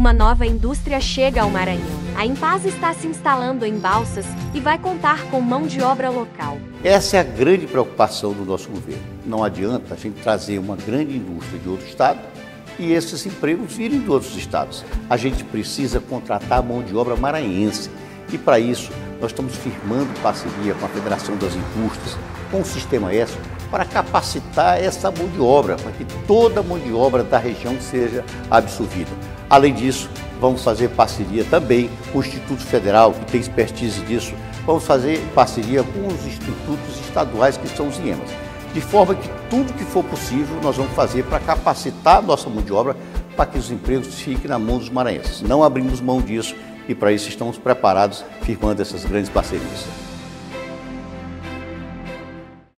uma nova indústria chega ao Maranhão. A Impasa está se instalando em Balsas e vai contar com mão de obra local. Essa é a grande preocupação do nosso governo. Não adianta a gente trazer uma grande indústria de outro estado e esses empregos virem de outros estados. A gente precisa contratar mão de obra maranhense. E para isso, nós estamos firmando parceria com a Federação das Indústrias, com o Sistema S, para capacitar essa mão de obra, para que toda a mão de obra da região seja absorvida. Além disso, vamos fazer parceria também com o Instituto Federal, que tem expertise disso. Vamos fazer parceria com os institutos estaduais, que são os IEMAS de forma que tudo que for possível nós vamos fazer para capacitar a nossa mão de obra para que os empregos fiquem na mão dos maranhenses. Não abrimos mão disso e para isso estamos preparados firmando essas grandes parcerias.